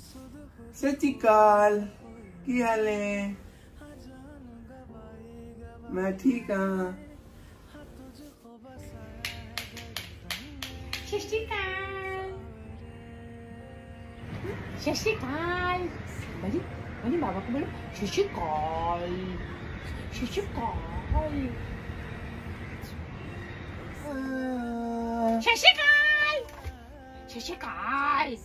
ਸਤਿ ਸ਼੍ਰੀ ਅਕਾਲ ਕੀ ਹਾਲ ਹੈ ਮੈਂ ਠੀਕ ਹਾਂ ਸਤਿ ਸ਼੍ਰੀ ਅਕਾਲ ਸਤਿ ਸ਼੍ਰੀ ਅਕਾਲ ਬੜੀ ਬੜੀ ਬਾਬਾ को बोलो सत श्री अकाल सत श्री अकाल सत श्री अकाल सत श्री अकाल